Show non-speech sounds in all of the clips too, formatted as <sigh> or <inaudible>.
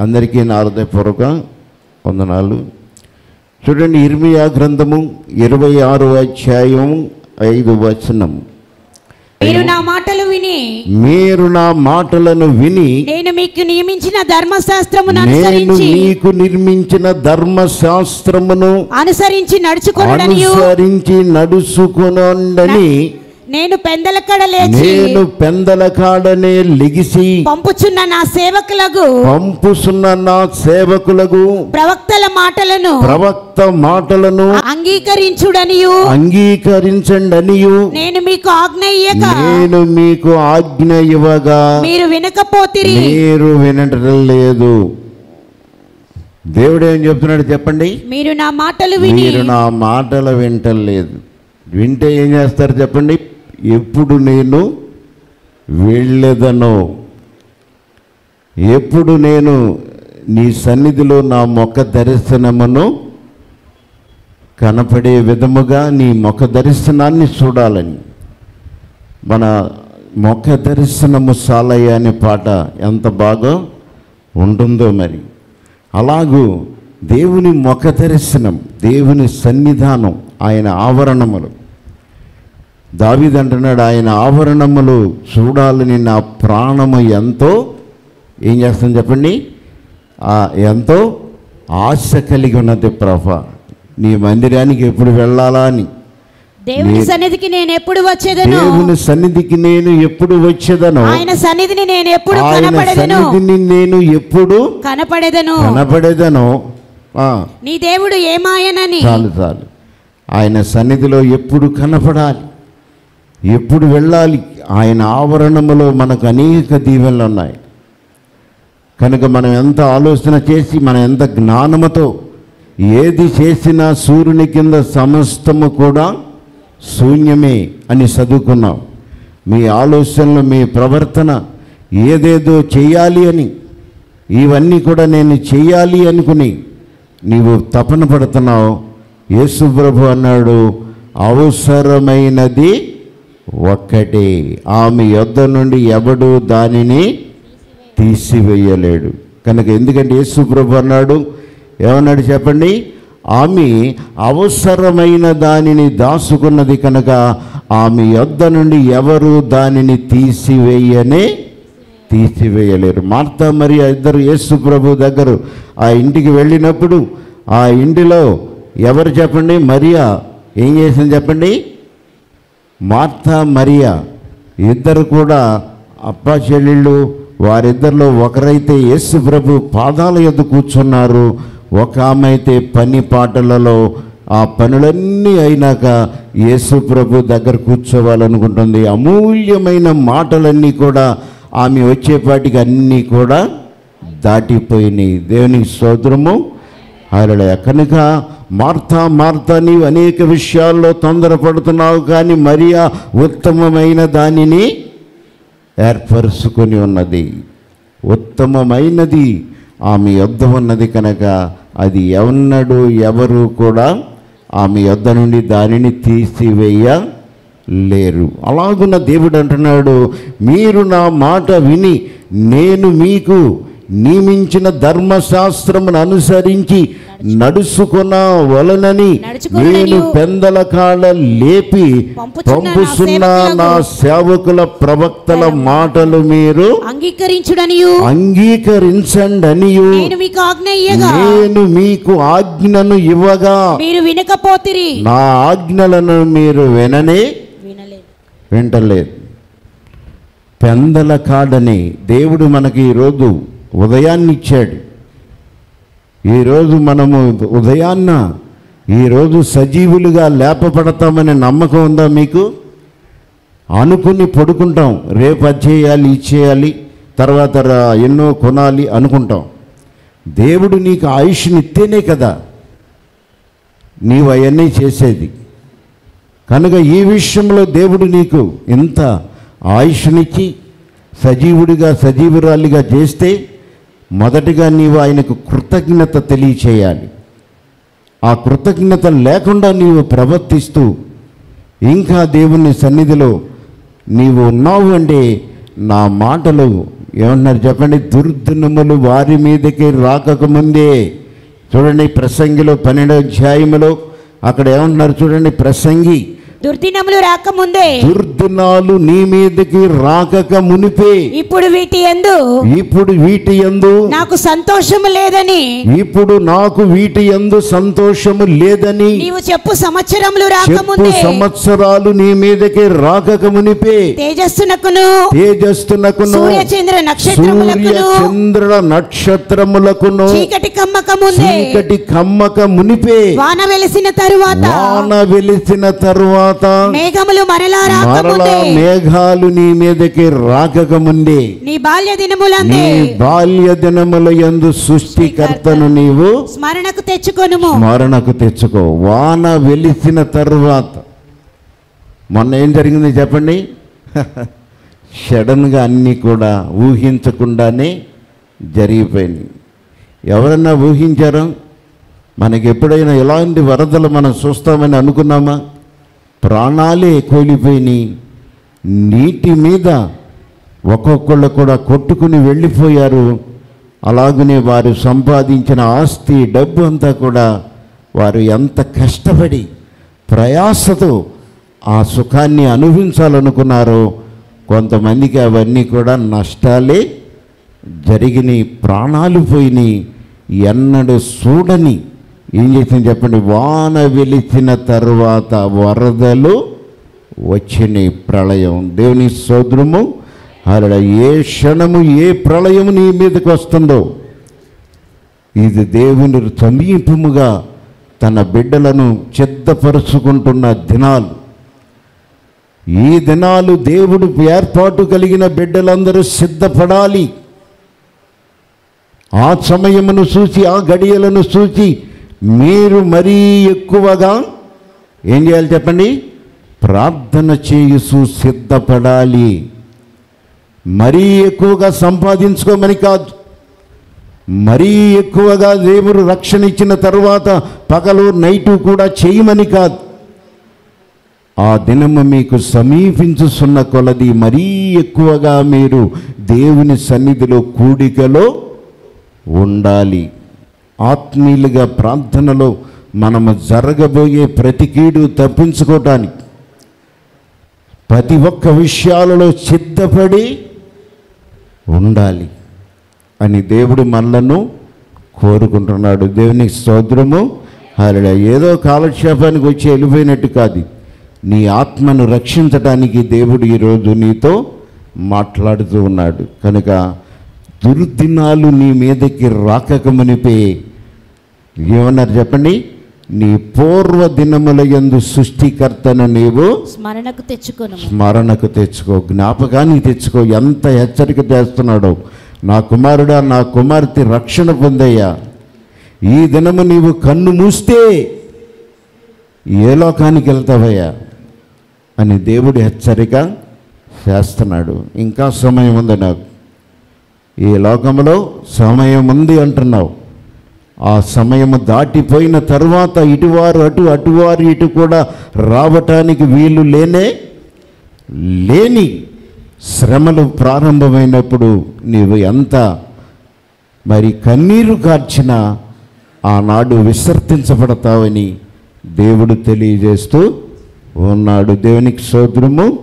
అందరికీ నా హృదయపూర్వక వందనాలు. చూడండి ఇర్మియా గ్రంథము ఇరవై ఆరు అధ్యాయం ఐదు వచనం. మీరు నా మాటలు విని మీరు నా మాటలను విని నేను మీకు నియమించిన ధర్మశాస్త్రమును నేను మీకు నిర్మించిన ధర్మశాస్త్రమును అనుసరించి నడుచుకొనడనియు. అనుసరించి నడుచుకొనండని నేను పెందలకడ లేచి నేను పెందల కాడనే లెగిసి పంపుచున్న నా సేవకులకు పంపుసున్న నా సేవకులకు ప్రవక్తల మాటలను ప్రవక్త మాటలను అంగీకరించుడనియు. అంగీకరించండి అనియు నేను మీకు ఆజ్ఞ ఇయ్యక నేను మీకు ఆజ్ఞ ఇవ్వగా. మీరు వినకపోతిరి. మీరు వినటం లేదు. దేవుడు ఏం చెప్తున్నాడు చెప్పండి? మీరు నా మాటలు విని. మీరు నా మాటలు వింటలేదు వింటే ఏం చేస్తారు చెప్పండి? ఎప్పుడు నేను వెళ్ళేదనో ఎప్పుడు నేను నీ సన్నిధిలో నా మొక్క దర్శనమును కనపడే విధముగా నీ మొక్క దర్శనాన్ని చూడాలని. మన మొక్క దర్శనము సాలయ్య అనే పాట ఎంత బాగా ఉంటుందో మరి. అలాగూ దేవుని ముఖ దర్శనం దేవుని సన్నిధానం ఆయన ఆవరణములు. దావిదంటున్నాడు ఆయన ఆవరణములు చూడాలని నా ప్రాణము ఎంతో. ఏం చేస్తుంది చెప్పండి? ఎంతో ఆశ కలిగి ఉన్నది ప్రభ. నీ మందిరానికి ఎప్పుడు వెళ్ళాలా అని. దేవుని సన్నిధికి నేను ఎప్పుడు వచ్చేదను? దేవుని సన్నిధికి నేను ఎప్పుడు వచ్చేదనో? ఆయన సన్నిధిని నేను ఎప్పుడు ఆయన కనపడేదను? సన్నిధిని నేను ఎప్పుడు కనపడేదను? కనపడేదనో? ఆ, నీ దేవుడు ఏమాయనని? చాలు చాలు. ఆయన సన్నిధిలో ఎప్పుడు కనపడాలి? ఎప్పుడు వెళ్ళాలి? ఆయన ఆవరణములో మనకు అనేక దీవెనలు ఉన్నాయి. కనుక మనం ఎంత ఆలోచన చేసి మనం ఎంత జ్ఞానముతో ఏది చేసినా సూర్యుని కింద సమస్తము కూడా శూన్యమే అని చదువుకున్నాం. మీ ఆలోచనలు మీ ప్రవర్తన ఏదేదో చేయాలి అని ఇవన్నీ కూడా నేను చేయాలి అనుకుని నీవు తపన పడుతున్నావు. యేసుప్రభు అన్నాడు అవసరమైనది ఒక్కటే ఆమె యొద్ద నుండి ఎవడు దానిని తీసివేయలేడు. కనుక ఎందుకంటే యేసు ప్రభు అన్నాడు? ఏమన్నాడు చెప్పండి? ఆమె అవసరమైన దానిని దాసుకున్నది కనుక ఆమె యొద్ద నుండి ఎవరు దానిని తీసివేయనే తీసివేయలేరు. మార్తా మరి ఆ ఇద్దరు యేసు ప్రభు దగ్గర ఆ ఇంటికి వెళ్ళినప్పుడు ఆ ఇంటిలో ఎవరు చెప్పండి? మరియా. ఏం చేసింది చెప్పండి? మార్తా మరియా ఇద్దరు కూడా అప్పా చెల్లెళ్ళు వారిద్దరిలో ఒకరైతే యేసు ప్రభు పాదాల యొద్ కూర్చున్నారు. ఒక ఆమె అయితే పని పాటలలో ఆ పనులన్నీ అయినాక యేసు ప్రభు దగ్గర కూర్చోవాలనుకుంటుంది. అమూల్యమైన మాటలన్నీ కూడా ఆమె వచ్చేపాటికి అన్నీ కూడా దాటిపోయినాయి. దేవునికి స్తోత్రము. ఆయన కనుక మార్తా మార్తా నీవు అనేక విషయాల్లో తొందరపడుతున్నావు కానీ మరియా ఉత్తమమైన దానిని ఏర్పరుచుకొని ఉన్నది. ఉత్తమమైనది ఆమె యొద్ద ఉన్నది కనుక అది ఎవన్నడు ఎవరు కూడా ఆమె యొద్ద నుండి దానిని తీసివేయ లేరు. అలాగున్న దేవుడు అంటున్నాడు మీరు నా మాట విని నేను మీకు నియమించిన ధర్మశాస్త్రమును అనుసరించి నడుచుకున్న వలనని నేను పెందల కాళ్ళ లేపి పంపుచున్న నా సేవకుల ప్రవక్తల మాటలు మీరు అంగీకరించుడనియు. అంగీకరించండి అనియు నేను మీకు ఆజ్ఞ ఇయ్యగా. నేను మీకు ఆజ్ఞను ఇవ్వగా. మీరు వినకపోతిరి. నా ఆజ్ఞలను మీరు విననే వినలేదు. వింటలేదు. పెందల కాడని దేవుడు మనకి ఈరోజు ఉదయాన్ని ఇచ్చాడు ఈరోజు మనము ఉదయాన్న ఈరోజు సజీవులుగా లేపపడతామనే నమ్మకం ఉందా మీకు? అనుకుని పడుకుంటాం. రేపు అది చేయాలి ఇది చేయాలి తర్వాత ఎన్నో కొనాలి అనుకుంటాం. దేవుడు నీకు ఆయుష్నిస్తేనే కదా నీవు అవన్నీ చేసేది. కనుక ఈ విషయంలో దేవుడు నీకు ఇంత ఆయుష్నిచ్చి సజీవుడిగా సజీవురాలిగా చేస్తే మొదటిగా నీవు ఆయనకు కృతజ్ఞత తెలియచేయాలి. ఆ కృతజ్ఞత లేకుండా నీవు ప్రవర్తిస్తూ ఇంకా దేవుని సన్నిధిలో నీవు ఉన్నావు అంటే నా మాటలు ఏమన్నారు చెప్పండి? దుర్దినములు వారి మీదకి రాకముందే చూడండి ప్రసంగిలో పన్నెండో అధ్యాయములో అక్కడ ఏమంటున్నారు చూడండి ప్రసంగి దుర్దినములు రాకముందే. దుర్దినాలు నీ మీదకి రాకక మునిపే. ఇప్పుడు వీటి ఎందు? ఇప్పుడు వీటి యందు నాకు సంతోషము లేదని. ఇప్పుడు నాకు వీటి యందు సంతోషము లేదని. నీవు చెప్పు సంవత్సరములు రాకముందే. సంవత్సరాలు నీ మీదకి రాకక మునిపే. తేజస్సునకును తేజస్సునకును సూర్య చంద్ర నక్షత్రములకును చంద్ర నక్షత్రములకును చీకటి కమ్మకముందే. చీకటి కమ్మక మునిపే. వాన వెలిసిన తరువాత. వాన వెలిసిన తరువాత మేఘములు మరలా మరలా రాకముందే మేఘాలు నీ మీదకి రాకక ముందే నీ బాల్య నీ దినములందే బాల్య దినముల యందు సృష్టికర్తను నీవు స్మరణకు తెచ్చుకొనుము. స్మరణకు తెచ్చుకో. వాన వెలిసిన తరువాత. మొన్న ఏం జరిగింది చెప్పండి? <laughs> సడన్గా అన్నీ కూడా ఊహించకుండానే జరిగిపోయినాయి ఎవరన్నా ఊహించారా? మనకి ఎప్పుడైనా ఎలాంటి వరదలు మనం చూస్తామని అనుకున్నామా? ప్రాణాలే కోలిపోయినాయి నీటి మీద ఒక్కొక్కళ్ళు కూడా కొట్టుకుని వెళ్ళిపోయారు. అలాగనే వారు సంపాదించిన ఆస్తి డబ్బు అంతా కూడా వారు ఎంత కష్టపడి ప్రయాసతో ఆ సుఖాన్ని అనుభవించాలనుకున్నారో కొంతమందికి అవన్నీ కూడా నష్టాలే జరిగినాయి ప్రాణాలు పోయినాయి ఎన్నడూ చూడని ఏం చేసింది చెప్పండి? వాన వెలిచిన తరువాత వరదలు వచ్చినాయి ప్రళయం. దేవుని సోదరము అలా ఏ క్షణము ఏ ప్రళయము నీ మీదకి వస్తుందో ఇది దేవుని సమీపముగా తన బిడ్డలను చిత్తపరుచుకుంటున్న దినాలు. ఈ దినాలు దేవుడు ఏర్పాటు కలిగిన బిడ్డలందరూ సిద్ధపడాలి. ఆ సమయమును చూసి ఆ గడియలను చూసి మీరు మరీ ఎక్కువగా ఏం చేయాలి చెప్పండి? ప్రార్థన చేయుసు సిద్ధపడాలి. మరీ ఎక్కువగా సంపాదించుకోమని కాదు. మరీ ఎక్కువగా దేవుడు రక్షణ ఇచ్చిన తరువాత పగలు నైటు కూడా చేయమని కాదు. ఆ దినము మీకు సమీపించుస్తున్న కొలది మరీ ఎక్కువగా మీరు దేవుని సన్నిధిలో కూడికలో ఉండాలి. ఆత్మీయులుగా ప్రార్థనలో మనము జరగబోయే ప్రతి కీడు తప్పించుకోవటానికి ప్రతి ఒక్క విషయాలలో సిద్ధపడి ఉండాలి అని దేవుడు మనలను కోరుకుంటున్నాడు. దేవునికి స్తోత్రము. అలా ఏదో కాలక్షేపానికి వచ్చి వెళ్ళిపోయినట్టు కాదు. నీ ఆత్మను రక్షించడానికి దేవుడు ఈరోజు నీతో మాట్లాడుతూ ఉన్నాడు. కనుక దుర్దినాలు నీ మీదకి రాకకమునిపే ఏమన్నారు చెప్పండి? నీ పూర్వ దినముల యందు సృష్టికర్తను నీవు స్మరణకు తెచ్చుకొనుము స్మరణకు తెచ్చుకో జ్ఞాపకానికి తెచ్చుకో ఎంత హెచ్చరిక చేస్తున్నాడో. నా కుమారుడా నా కుమార్తె రక్షణ పొందయ్యా. ఈ దినము నీవు కన్ను మూస్తే ఏ లోకానికి వెళ్తావయ్యా? అని దేవుడు హెచ్చరిక చేస్తున్నాడు. ఇంకా సమయం ఉంది నాకు. ఈ లోకంలో సమయం ఉంది అంటున్నావు. ఆ సమయము దాటిపోయిన తర్వాత ఇటువారు అటు అటువారు ఇటు కూడా రావటానికి వీలు లేనే లేని శ్రమలు ప్రారంభమైనప్పుడు నీవు ఎంత మరి కన్నీరు కార్చిన ఆనాడు విసర్తించబడతావని దేవుడు తెలియజేస్తూ ఉన్నాడు. దేవునికి సోదరము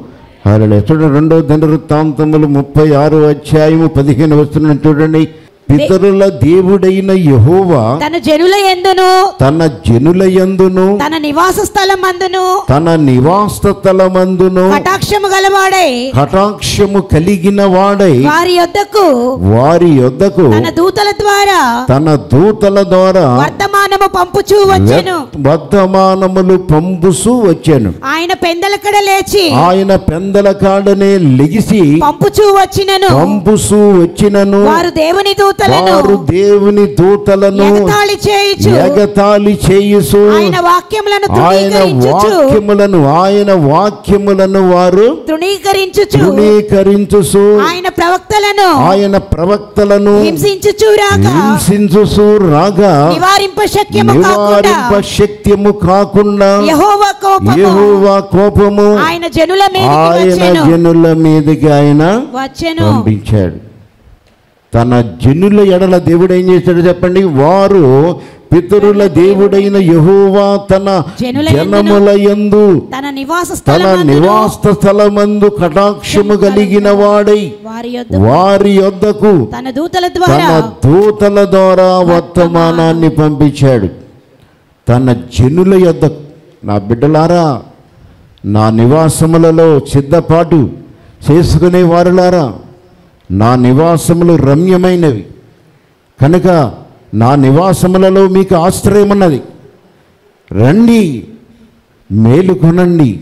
హరళ చూడండి రెండో దినవృత్తాంతములు ముప్పై ఆరు అధ్యాయము పదిహేను వస్తున్నాను చూడండి. పితరుల దేవుడైన యహోవా తన జనుల ఎందును తన జనుల యందును తన నివాస స్థలం అందును తన నివాస స్థలమందును కటాక్షము గలవాడై కటాక్షము కలిగిన వాడై వారి యొద్దకు వారి యొద్దకు తన దూతల ద్వారా తన దూతల ద్వారా వర్తమానము పంపుచూ వచ్చెను. వర్తమానములు పంపుసు వచ్చాను. ఆయన పెందలకడ లేచి ఆయన పెందల కాడనే లెగిసి పంపుచూ వచ్చినను. పంపుసు వచ్చినను. వారు దేవుని దూతలను వారు దేవుని దూతలను ఎగతాళి చేయుచు. ఎగతాళి ఆయన వాక్యములను ఆయన తృణీకరించుచు. వాక్యములను ఆయన వాక్యములను వారు తృణీకరించుచు. తృణీకరించుసు ఆయన ప్రవక్తలను ఆయన ప్రవక్తలను హింసించుచు రాగా. నివారింప శక్యము కాకుండా. నివారింప శక్యము కాకుండా. యెహోవా కోపము. యెహోవా కోపము. ఆయన జనుల మీదకి ఆయన జనుల మీదకి ఆయన వచ్చెను. పంపించాడు. తన జనుల ఎడల దేవుడు ఏం చేశాడు చెప్పండి? వారు పితరుల దేవుడైన యెహోవా తన జనముల యందు తన నివాస తన స్థలమందును? నివాస స్థలమందు కటాక్షము కలిగిన వాడై వారి యొద్ద యొద్దకు తన దూతల ద్వారా దూతల ద్వారా వర్తమానాన్ని పంపించాడు. తన జనుల యొద్దకు నా బిడ్డలారా నా నివాసములలో సిద్ధపాటు చేసుకునే వారులారా నా నివాసములు రమ్యమైనవి. కనుక నా నివాసములలో మీకు ఆశ్రయం ఉన్నది రండి మేలుకొనండి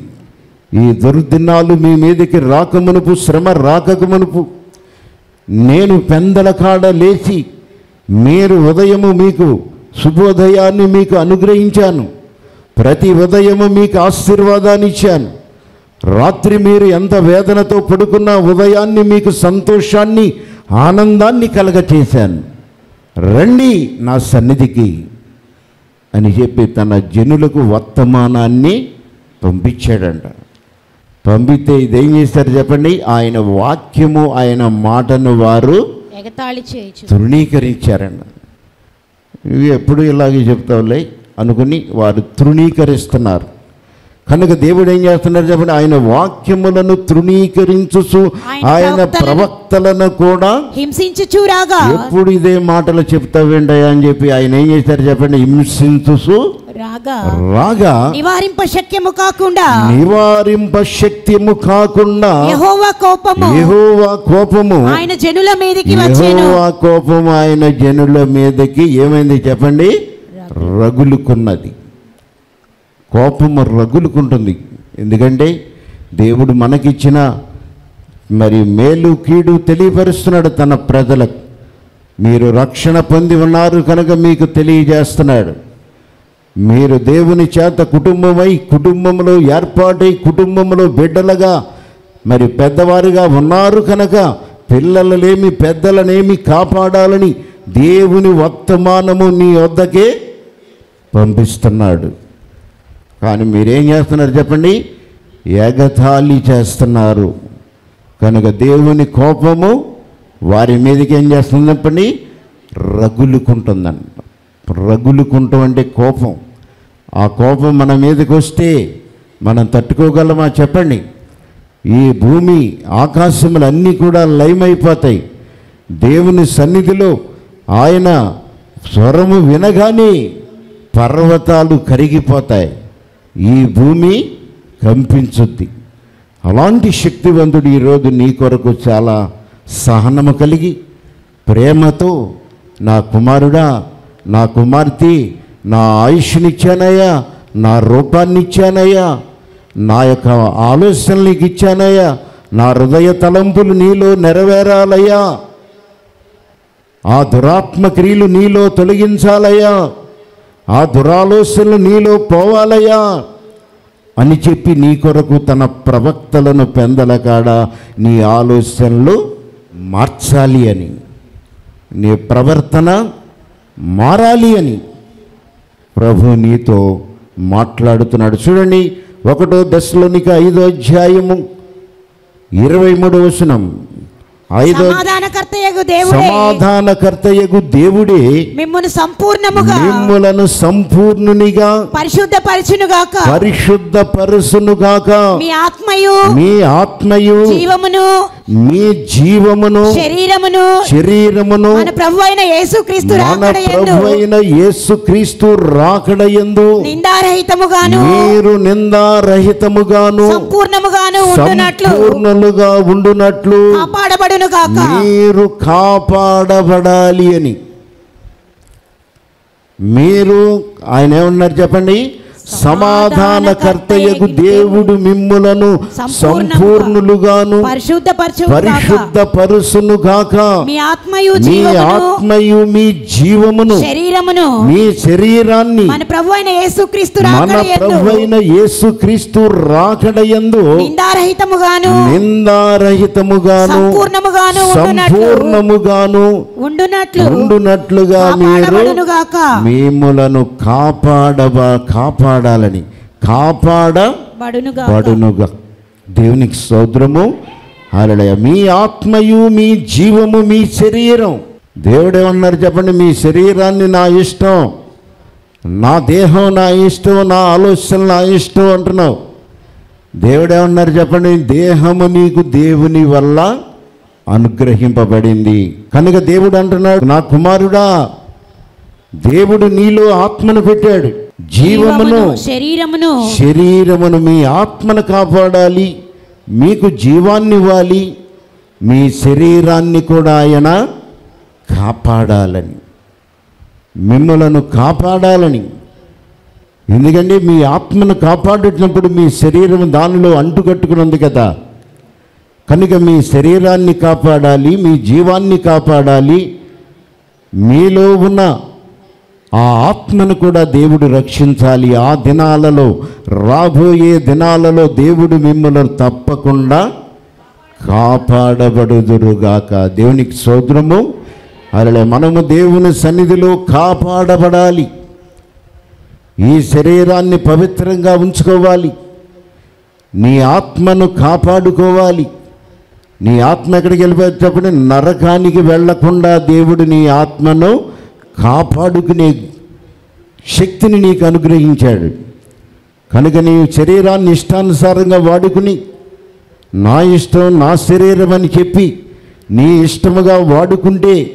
ఈ దుర్దినాలు మీ మీదకి రాకమునుపు శ్రమ రాకమునుపు. నేను పెందల కాడ లేచి మీరు ఉదయము మీకు శుభోదయాన్ని మీకు అనుగ్రహించాను. ప్రతి ఉదయము మీకు ఆశీర్వాదాన్ని ఇచ్చాను. రాత్రి మీరు ఎంత వేదనతో పడుకున్న ఉదయాన్ని మీకు సంతోషాన్ని ఆనందాన్ని కలగచేశాను. రండి నా సన్నిధికి అని చెప్పి తన జనులకు వర్తమానాన్ని పంపించాడంట. పంపితే ఇదేం చేశారు చెప్పండి? ఆయన వాక్యము ఆయన మాటను వారు ఎగతాళి తృణీకరించారంట. ఇవి ఎప్పుడు ఇలాగే చెప్తావులే అనుకుని వారు తృణీకరిస్తున్నారు. కనుక దేవుడు ఏం చేస్తున్నారు చెప్పండి? ఆయన వాక్యములను తృణీకరించుచు ఆయన ప్రవక్తలను- కూడా హింసించుచు రాగా ఎప్పుడు ఇదే మాటలు చెప్తావేంటయ్యా అని చెప్పి ఆయన ఏం చేశారు చెప్పండి? హింసించుసు రాగా రాగా నివారింప శక్యము కాకుండా నివారింప శక్తిము కాకుండా యెహోవా కోపము యెహోవా కోపము ఆయన జనుల మీదకి వచ్చేను. యెహోవా కోపము ఆయన జనుల మీదకి ఏమైంది చెప్పండి? రగులుకున్నది. కోపము రగులుకుంటుంది. ఎందుకంటే దేవుడు మనకిచ్చిన మరి మేలు కీడు తెలియపరుస్తున్నాడు తన ప్రజలకు. మీరు రక్షణ పొంది ఉన్నారు కనుక మీకు తెలియజేస్తున్నాడు. మీరు దేవుని చేత కుటుంబమై కుటుంబంలో ఏర్పాటై కుటుంబంలో బిడ్డలుగా మరి పెద్దవారుగా ఉన్నారు కనుక పిల్లలనేమి పెద్దలనేమి కాపాడాలని దేవుని వర్తమానము నీ వద్దకే పంపిస్తున్నాడు. కానీ మీరేం చేస్తున్నారు చెప్పండి? ఎగతాళి చేస్తున్నారు. కనుక దేవుని కోపము వారి మీదకి ఏం చేస్తుంది చెప్పండి? రగులుకుంటుందంట. రగులుకుంటాం అంటే కోపం. ఆ కోపం మన మీదకి వస్తే మనం తట్టుకోగలమా చెప్పండి? ఈ భూమి ఆకాశములు అన్నీ కూడా లయమైపోతాయి. దేవుని సన్నిధిలో ఆయన స్వరము వినగానే పర్వతాలు కరిగిపోతాయి. ఈ భూమి కంపించుద్ది. అలాంటి శక్తివంతుడు ఈరోజు నీ కొరకు చాలా సహనము కలిగి ప్రేమతో నా కుమారుడా నా కుమార్తె నా ఆయుష్నిచ్చానయ్యా నా రూపాన్ని ఇచ్చానయ్యా నా యొక్క ఆలోచనలు నీకు ఇచ్చానయ్యా నా హృదయ తలంపులు నీలో నెరవేరాలయ్యా. ఆ దురాత్మ క్రియలు నీలో తొలగించాలయ్యా. ఆ దురాలోచనలు నీలో పోవాలయ్యా అని చెప్పి నీ కొరకు తన ప్రవక్తలను పెందలకాడ నీ ఆలోచనలు మార్చాలి అని. నీ ప్రవర్తన మారాలి అని ప్రభు నీతో మాట్లాడుతున్నాడు. చూడండి ఒకటో దశలోనికి ఐదో అధ్యాయము ఇరవై మూడో వచనం. ఐదో దేవుడే. సమాధానకర్తయగు దేవుడే. మిమ్మును సంపూర్ణముగా. మిమ్ములను సంపూర్ణునిగా. పరిశుద్ధ పరిచునుగాక పరిశుద్ధ పరుసునుగాక మీ ఆత్మయు. మీ ఆత్మయు. జీవమును. మీ జీవమును శరీరమును శరీరమును మన ప్రభు అయిన యేసుక్రీస్తు మన రాకడయందు ప్రభు అయిన యేసుక్రీస్తు రాకడయందు నిందారహితముగాను మీరు నిందారహితముగాను సంపూర్ణముగాను ఉండునట్లు సంపూర్ణులుగా ఉండునట్లు కాపాడబడును గాక మీరు కాపాడబడాలి అని. మీరు ఆయన ఏమన్నారు చెప్పండి? సమాధానకర్తయగు దేవుడు మిమ్ములను సంపూర్ణులుగాను పరిశుద్ధ పరిశుద్ధ పరుసును గాక. మీ ఆత్మయు మీ జీవమును శరీరమును మీ శరీరాన్ని మన ప్రభు అయిన యేసుక్రీస్తు మన ప్రభు అయిన యేసుక్రీస్తు రాకడయందు నిందారహితముగాను నిందారహితముగాను సంపూర్ణముగాను సంపూర్ణముగాను ఉండునట్లు ఉండునట్లుగా మీరు మిమ్ములను కాపాడబ కాపాడాలని. గాక దేవునికి స్తోత్రము. హల్లెలూయా. మీ ఆత్మయు మీ జీవము మీ శరీరం. దేవుడేమన్నారు చెప్పండి? మీ శరీరాన్ని నా ఇష్టం. నా దేహం నా ఇష్టం నా ఆలోచన నా ఇష్టం అంటున్నావు. దేవుడేమన్నారు చెప్పండి? దేహము నీకు దేవుని వల్ల అనుగ్రహింపబడింది. కనుక దేవుడు అంటున్నాడు నా కుమారుడా దేవుడు నీలో ఆత్మను పెట్టాడు. జీవమును శరీరమును. శరీరమును మీ ఆత్మను కాపాడాలి. మీకు జీవాన్ని ఇవ్వాలి మీ శరీరాన్ని కూడా ఆయన కాపాడాలని. మిమ్మలను కాపాడాలని. ఎందుకంటే మీ ఆత్మను కాపాడుతున్నప్పుడు మీ శరీరం దానిలో అంటుకట్టుకున్నది కదా. కనుక మీ శరీరాన్ని కాపాడాలి మీ జీవాన్ని కాపాడాలి. మీలో ఉన్న ఆ ఆత్మను కూడా దేవుడు రక్షించాలి. ఆ దినాలలో రాబోయే దినాలలో దేవుడు మిమ్మల్ని తప్పకుండా కాపాడబడుదురుగాక. దేవునికి సోదరము అలా మనము దేవుని సన్నిధిలో కాపాడబడాలి. ఈ శరీరాన్ని పవిత్రంగా ఉంచుకోవాలి. నీ ఆత్మను కాపాడుకోవాలి. నీ ఆత్మ ఎక్కడికి వెళ్ళిపోయేటప్పుడు నరకానికి వెళ్ళకుండా దేవుడు నీ ఆత్మను కాపాడుకునే శక్తిని నీకు అనుగ్రహించాడు. కనుక నీ శరీరాన్ని ఇష్టానుసారంగా వాడుకుని నా ఇష్టం నా శరీరం అని చెప్పి నీ ఇష్టముగా వాడుకుంటే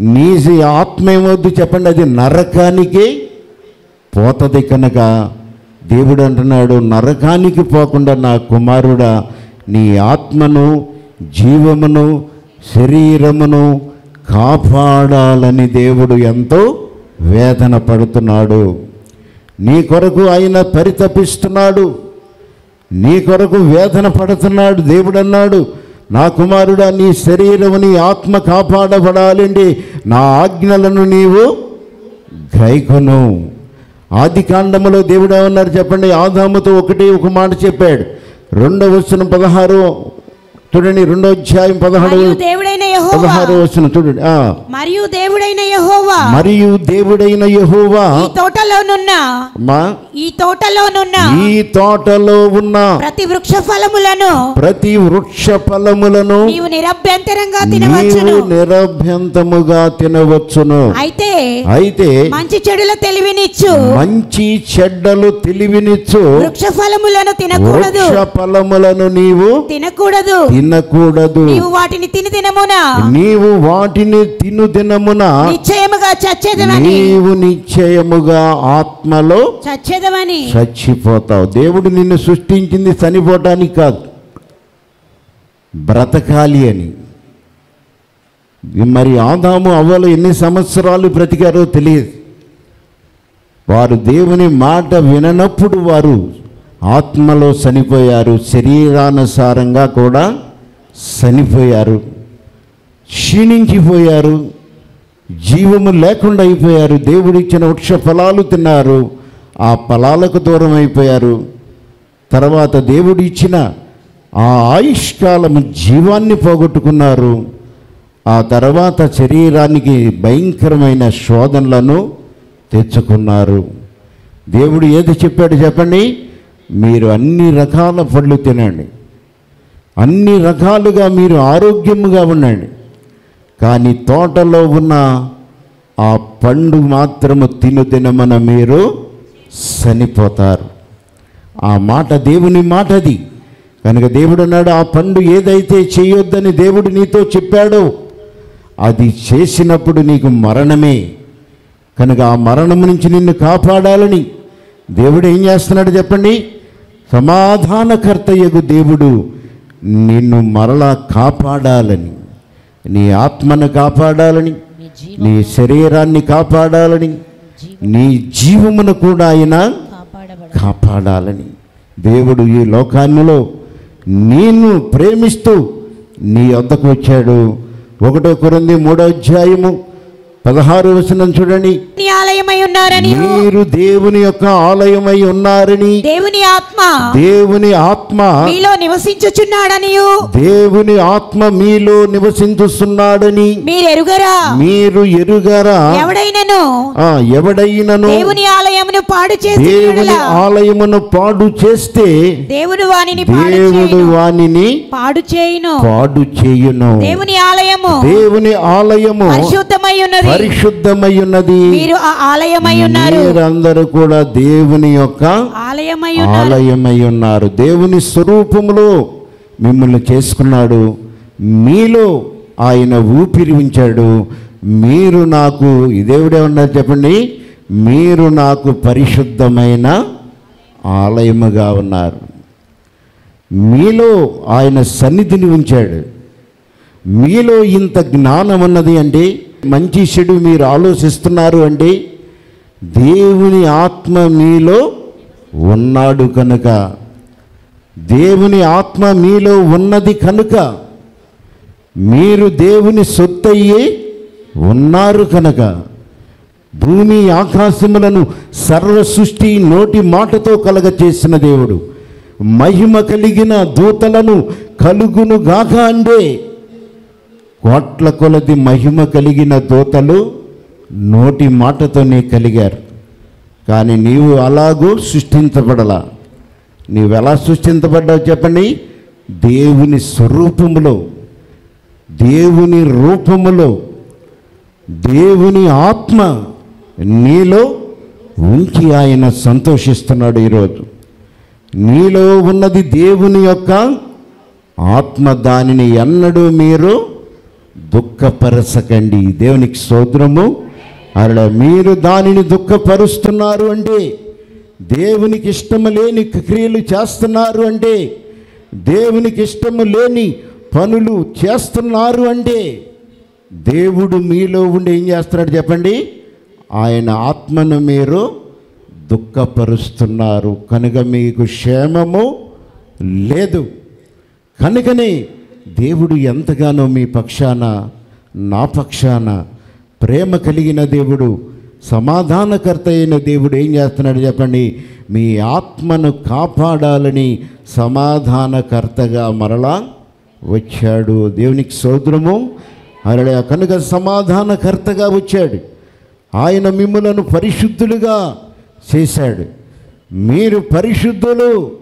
నీ ఆత్మ ఏమొద్దు చెప్పండి అది నరకానికే పోతది కనుక. దేవుడు అంటున్నాడు నరకానికి పోకుండా నా కుమారుడా నీ ఆత్మను జీవమును శరీరమును కాపాడాలని దేవుడు ఎంతో వేదన పడుతున్నాడు. నీ కొరకు ఆయన పరితపిస్తున్నాడు. నీ కొరకు వేదన పడుతున్నాడు దేవుడు అన్నాడు నా కుమారుడా నీ శరీరము నీ ఆత్మ కాపాడబడాలండి. నా ఆజ్ఞలను నీవు గైకొను ఆది కాండములో దేవుడు ఏమన్నారు చెప్పండి? ఆదాముతో ఒకటి ఒక మాట చెప్పాడు. రెండవ వచ్చిన పదహారు చూడండి రెండో అధ్యాయం పదహారు దేవుడైన యెహోవా. పదహారు వచనం చూడండి. మరియు దేవుడైన యెహోవా. మరియు దేవుడైన యెహోవా. ఈ తోటలోనున్న మా? ఈ తోటలోనున్న ఈ తోటలో ఉన్న ప్రతి వృక్ష ఫలములను. ప్రతి వృక్ష ఫలములను నీవు నిరభ్యంతరంగా తినవచ్చును. నీవు నిరభ్యంతముగా తినవచ్చును. అయితే అయితే మంచి చెడుల తెలివినిచ్చు. మంచి చెడ్డలు తెలివినిచ్చు. వృక్ష ఫలములను తినకూడదు. వృక్ష ఫలములను నీవు తినకూడదు. తినకూడదు. నీవు వాటిని తిని తినమున నీవు వాటిని తిను దినమున నిశ్చయముగా చచ్చేదవని. నీవు నిశ్చయముగా ఆత్మలో చచ్చేదవని. చచ్చిపోతావు. దేవుడు నిన్ను సృష్టించింది చనిపోవటానికి కాదు. బ్రతకాలి అని. మరి ఆదాము అవ్వలు ఎన్ని సంవత్సరాలు బ్రతికారో తెలియదు. వారు దేవుని మాట విననప్పుడు వారు ఆత్మలో చనిపోయారు. శరీరానుసారంగా కూడా చనిపోయారు క్షీణించిపోయారు జీవము లేకుండా అయిపోయారు దేవుడిచ్చిన వృక్ష ఫలాలు తిన్నారు ఆ ఫలాలకు దూరం అయిపోయారు. తర్వాత దేవుడు ఇచ్చిన ఆ ఆయుష్కాలము జీవాన్ని పోగొట్టుకున్నారు. ఆ తర్వాత శరీరానికి భయంకరమైన శోధనలను తెచ్చుకున్నారు. దేవుడు ఏది చెప్పాడు చెప్పండి? మీరు అన్ని రకాల పళ్ళు తినండి. అన్ని రకాలుగా మీరు ఆరోగ్యముగా ఉండండి. కానీ తోటలో ఉన్న ఆ పండు మాత్రము తిను తినమన మీరు చనిపోతారు. ఆ మాట దేవుని మాట అది కనుక దేవుడు అన్నాడు ఆ పండు ఏదైతే చేయొద్దని దేవుడు నీతో చెప్పాడో అది చేసినప్పుడు నీకు మరణమే. కనుక ఆ మరణం నుంచి నిన్ను కాపాడాలని దేవుడు ఏం చేస్తున్నాడు చెప్పండి? సమాధానకర్తయ్యకు దేవుడు నిన్ను మరలా కాపాడాలని నీ ఆత్మను కాపాడాలని నీ శరీరాన్ని కాపాడాలని నీ జీవమును కూడా ఆయన కాపాడాలని. దేవుడు ఈ లోకాన్నిలో నేను ప్రేమిస్తూ నీ వద్దకు వచ్చాడు. ఒకటో కొరింది మూడో అధ్యాయము పదహారు వచనం చూడండి. నీ ఆలయమై ఉన్నారని మీరు దేవుని యొక్క ఆలయమై ఉన్నారని. దేవుని ఆత్మ. దేవుని ఆత్మ. మీలో నివసించుచున్నాడనియు. దేవుని ఆత్మ మీలో నివసించుస్తున్నాడని. మీరు ఎరుగరా మీరు ఎరుగరా? ఎవడైనను? ఆ, ఎవడైనను? దేవుని ఆలయమును పాడు చేసి దేవుని ఆలయమును పాడు చేస్తే దేవుడు వానిని పాడు దేవుడు. వానిని పాడు చేయును. పాడు చేయును. దేవుని ఆలయము. దేవుని ఆలయము పరిశుద్ధమై ఉన్నది. పరిశుద్ధమై ఉన్నది. మీరు ఆ ఆలయమై ఉన్నారు. మీరందరూ కూడా దేవుని యొక్క ఆలయమై ఉన్నారు. ఆలయమై ఉన్నారు. దేవుని స్వరూపములో మిమ్మల్ని చేసుకున్నాడు. మీలో ఆయన ఊపిరి ఉంచాడు. మీరు నాకు దేవుడే ఉన్నారు చెప్పండి? మీరు నాకు పరిశుద్ధమైన ఆలయముగా ఉన్నారు. మీలో ఆయన సన్నిధిని ఉంచాడు. మీలో ఇంత జ్ఞానం ఉన్నది అంటే మంచి చెడు మీరు ఆలోచిస్తున్నారు అంటే దేవుని ఆత్మ మీలో ఉన్నాడు కనుక. దేవుని ఆత్మ మీలో ఉన్నది కనుక మీరు దేవుని సొత్తయ్యే ఉన్నారు కనుక. భూమి ఆకాశములను సర్వ సృష్టి నోటి మాటతో కలగ చేసిన దేవుడు. మహిమ కలిగిన దూతలను కలుగునుగాక అంటే కోట్ల కొలది మహిమ కలిగిన దూతలు నోటి మాటతోనే కలిగారు. కానీ నీవు అలాగూ సృష్టించబడలా. నీవెలా సృష్టించబడ్డావు చెప్పండి? దేవుని స్వరూపములో దేవుని రూపములో దేవుని ఆత్మ నీలో ఉంచి ఆయన సంతోషిస్తున్నాడు ఈరోజు. నీలో ఉన్నది దేవుని యొక్క ఆత్మ దానిని ఎన్నడూ మీరు దుఃఖపరచకండి. దేవునికి స్తోత్రము. అలా మీరు దానిని దుఃఖపరుస్తున్నారు అంటే దేవునికి ఇష్టము లేని క్రియలు చేస్తున్నారు అంటే దేవునికి ఇష్టము లేని పనులు చేస్తున్నారు అంటే దేవుడు మీలో ఉండి ఏం చేస్తున్నాడు చెప్పండి? ఆయన ఆత్మను మీరు దుఃఖపరుస్తున్నారు. కనుక మీకు క్షేమము లేదు. కనుకనే దేవుడు ఎంతగానో మీ పక్షాన నా పక్షాన ప్రేమ కలిగిన దేవుడు సమాధానకర్త అయిన దేవుడు ఏం చేస్తున్నాడు చెప్పండి? మీ ఆత్మను కాపాడాలని సమాధానకర్తగా మరలా వచ్చాడు. దేవునికి సోదరము అరడ కనుక సమాధానకర్తగా వచ్చాడు. ఆయన మిమ్మలను పరిశుద్ధులుగా చేశాడు. మీరు పరిశుద్ధులు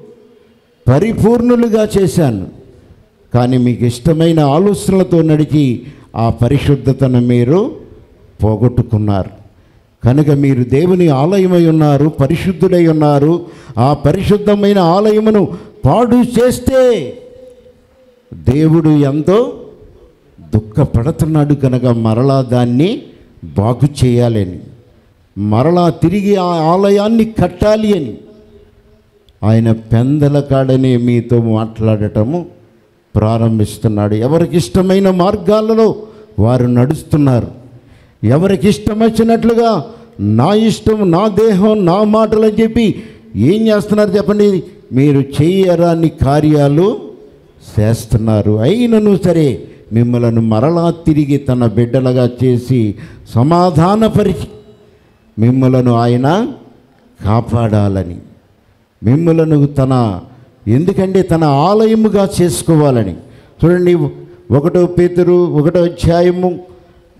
పరిపూర్ణులుగా చేశాను. కానీ మీకు ఇష్టమైన ఆలోచనలతో నడిచి ఆ పరిశుద్ధతను మీరు పోగొట్టుకున్నారు. కనుక మీరు దేవుని ఆలయమై ఉన్నారు పరిశుద్ధుడై ఉన్నారు. ఆ పరిశుద్ధమైన ఆలయమును పాడు చేస్తే దేవుడు ఎంతో దుఃఖపడుతున్నాడు కనుక మరలా దాన్ని బాగు చేయాలని మరలా తిరిగి ఆ ఆలయాన్ని కట్టాలి అని. ఆయన పెందల కాడనే మీతో మాట్లాడటము ప్రారంభిస్తున్నాడు. ఎవరికి ఇష్టమైన మార్గాలలో వారు నడుస్తున్నారు. ఎవరికి ఇష్టం వచ్చినట్లుగా నా ఇష్టం నా దేహం నా మాటలు అని చెప్పి ఏం చేస్తున్నారు చెప్పండి. మీరు చేయరాని కార్యాలు చేస్తున్నారు. అయినను సరే మిమ్మలను మరలా తిరిగి తన బిడ్డలుగా చేసి సమాధానపరిచి మిమ్మలను ఆయన కాపాడాలని. మిమ్మలను తన ఎందుకంటే తన ఆలయముగా చేసుకోవాలని. చూడండి ఒకటో పేతురు ఒకటో అధ్యాయము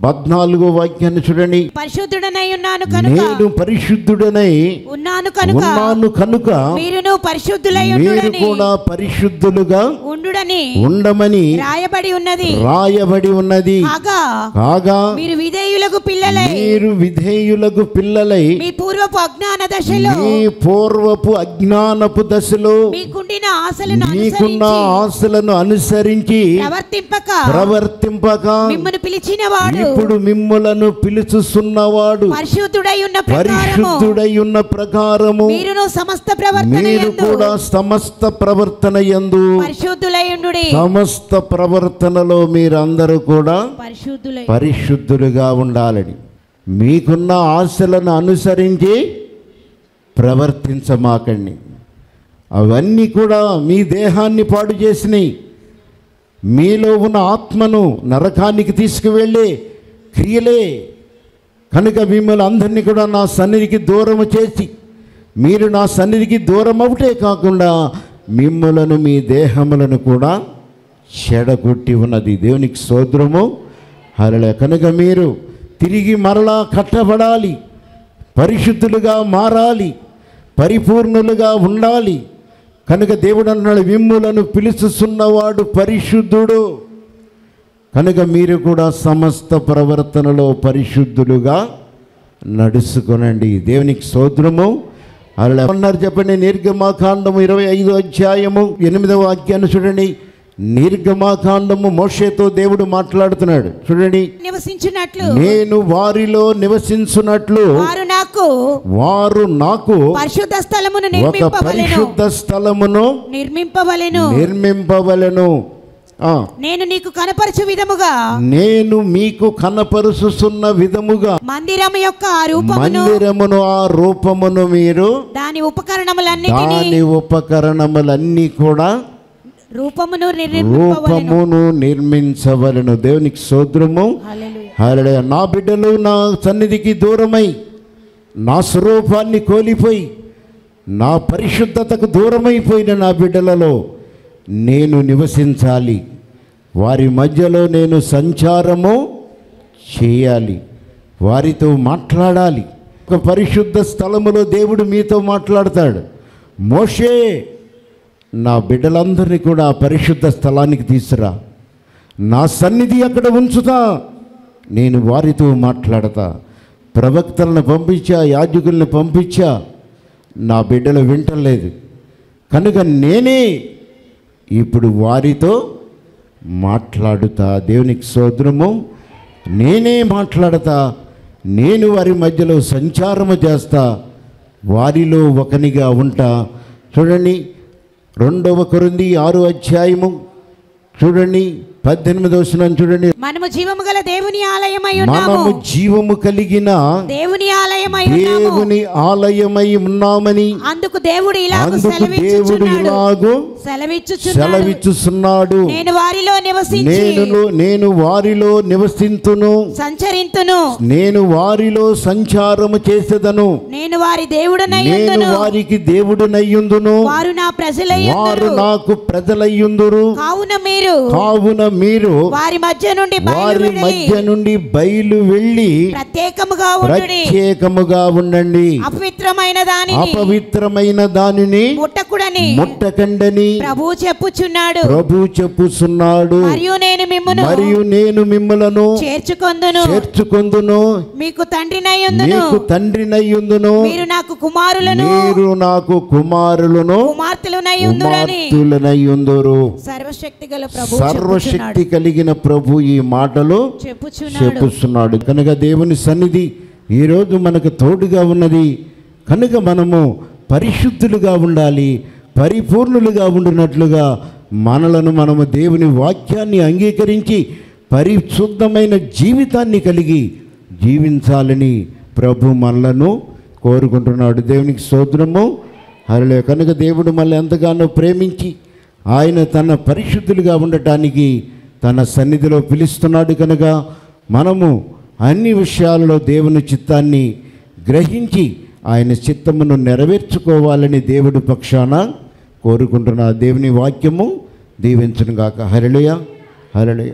పద్నాలుగో వాక్యాన్ని చూడండి. పరిశుద్ధుడనై ఉన్నాను కనుక. నేను పరిశుద్ధుడనై ఉన్నాను కనుక. ఉన్నాను కనుక మీరును పరిశుద్ధులై మీరు కూడా పరిశుద్ధులుగా ఉండుడని ఉండమని రాయబడి ఉన్నది. రాయబడి ఉన్నది. కాగా కాగా మీరు విధేయులకు పిల్లలై. మీరు విధేయులకు పిల్లలై. మీ పూర్వపు అజ్ఞాన దశలో. మీ పూర్వపు అజ్ఞానపు దశలో. మీకుండిన ఆశలను మీకున్న ఆశలను అనుసరించి ప్రవర్తింపక. ప్రవర్తింపక. మిమ్మల్ని పిలిచిన వాడు ఇప్పుడు మిమ్ములను పిలుచుచున్నవాడు పరిశుద్ధుడై ఉన్న ప్రకారము. పరిశుద్ధుడై ఉన్న ప్రకారము. మీరును సమస్త ప్రవర్తన మీరు కూడా సమస్త ప్రవర్తన యందు. పరిశుద్ధులై ఉండుడి. సమస్త ప్రవర్తనలో మీరందరూ కూడా పరిశుద్ధులై. పరిశుద్ధులుగా ఉండాలని. మీకున్న ఆశలను అనుసరించి ప్రవర్తించమాకండి. అవన్నీ కూడా మీ దేహాన్ని పాడు చేసినాయి. మీలో ఉన్న ఆత్మను నరకానికి తీసుకువెళ్ళే క్రియలే. కనుక మిమ్మల్ని అందరినీ కూడా నా సన్నిధికి దూరము చేసి మీరు నా సన్నిధికి దూరం అవుటే కాకుండా మిమ్మలను మీ దేహములను కూడా చెడగొట్టి ఉన్నది. దేవునికి సోద్రము అలా కనుక మీరు తిరిగి మరలా కట్టబడాలి పరిశుద్ధులుగా మారాలి పరిపూర్ణులుగా ఉండాలి. కనుక దేవుడు అన్నాడు విమ్ములను పిలుచుచున్నవాడు పరిశుద్ధుడు. కనుక మీరు కూడా సమస్త ప్రవర్తనలో పరిశుద్ధులుగా నడుచుకొనండి దేవునికి సోదరము అలా అన్నారు చెప్పండి. నిర్గమాకాండము ఇరవై ఐదో అధ్యాయము ఎనిమిదవ వాక్యాన్ని చూడండి. నిర్గమాకాండము మోషేతో దేవుడు మాట్లాడుతున్నాడు. చూడండి. నివసించున్నట్లు. నేను వారిలో నివసించున్నట్లు వారు నాకు వారు నాకు పరిశుద్ధ స్థలమును ఒక పరిశుద్ధ స్థలమును నిర్మింపవలెను. నిర్మింపవలెను. నేను నీకు కనపరచు విధముగా. నేను మీకు కనపరుచుతున్న విధముగా. మందిరము యొక్క ఆ రూపమును. మందిరమును ఆ రూపమును మీరు. దాని ఉపకరణములన్నిటినీ. దాని ఉపకరణములన్నీ కూడా రూపమును రూపమును నిర్మించవలను. దేవునికి సోద్రము. హల్లెలూయా. నా బిడ్డలు నా సన్నిధికి దూరమై నా స్వరూపాన్ని కోల్పోయి నా పరిశుద్ధతకు దూరమైపోయిన నా బిడ్డలలో నేను నివసించాలి. వారి మధ్యలో నేను సంచారము చేయాలి. వారితో మాట్లాడాలి. ఒక పరిశుద్ధ స్థలములో దేవుడు మీతో మాట్లాడతాడు. మోషే నా బిడ్డలందరినీ కూడా ఆ పరిశుద్ధ స్థలానికి తీసురా నా సన్నిధి అక్కడ ఉంచుతా. నేను వారితో మాట్లాడతా. ప్రవక్తలను పంపించా యాజకుల్ని పంపించా. నా బిడ్డలు వింటలేదు కనుక నేనే ఇప్పుడు వారితో మాట్లాడుతా. దేవునికి సోదరము నేనే మాట్లాడతా. నేను వారి మధ్యలో సంచారము చేస్తా. వారిలో ఒకనిగా ఉంటా. చూడండి రెండవ కొరింది ఆరు అధ్యాయము. చూడండి పద్దెనిమిదవ వచనం చూడండి. మనము జీవము గల దేవుని ఆలయమై ఉన్నాము. మనము జీవము కలిగిన దేవుని ఆలయమై దేవుని ఆలయమై ఉన్నామని అందుకు దేవుడు ఇలాగ అందుకు దేవుడు ఇలాగు సెలవిచ్చుచున్నాడు. నేను వారిలో నివసించి నేను నేను వారిలో నివసింతును. సంచరింతును. నేను వారిలో సంచారము చేసేదను. నేను వారి దేవుడనై నేను వారికి దేవుడునయ్యుందును వారు నా ప్రజలై వారు ఉందురు. నాకు ప్రజలయ్యుందురు కావున మీరు కావున మీరు వారి మధ్య నుండి వారి మధ్య నుండి బయలు వెళ్ళి ప్రత్యేకముగా ప్రత్యేకముగా ఉండండి. అపవిత్రమైన దానిని అపవిత్రమైన దానిని ముట్టకుడని ముట్టకండని ప్రభు చెప్పుచున్నాడు. ప్రభు చెప్పుచున్నాడు. మరియు నేను మిమ్మును మరియు నేను మిమ్మలను చేర్చుకొందును. చేర్చుకొందును. మీకు తండ్రినై ఉందును నీకు తండ్రినయ్యుందును మీరు నాకు కుమారులను మీరు నాకు కుమారులను కుమార్తెలనయ్యుందురు సర్వశక్తి గల ప్రభు సర్వశక్తి కలిగిన ప్రభు ఈ మాటలు చెప్పుచున్నాడు. కనుక దేవుని సన్నిధి ఈరోజు మనకు తోడుగా ఉన్నది. కనుక మనము పరిశుద్ధులుగా ఉండాలి పరిపూర్ణులుగా ఉండినట్లుగా మనలను మనము దేవుని వాక్యాన్ని అంగీకరించి పరిశుద్ధమైన జీవితాన్ని కలిగి జీవించాలని ప్రభు మనలను కోరుకుంటున్నాడు. దేవునికి స్తోత్రము. హరలే కనుక దేవుడు మళ్ళీ ఎంతగానో ప్రేమించి ఆయన తన పరిశుద్ధులుగా ఉండటానికి తన సన్నిధిలో పిలుస్తున్నాడు కనుక మనము అన్ని విషయాలలో దేవుని చిత్తాన్ని గ్రహించి ఆయన చిత్తమును నెరవేర్చుకోవాలని దేవుడి పక్షాన కోరుకుంటున్న దేవుని వాక్యము దీవించునుగాక. హరళయ హరళయ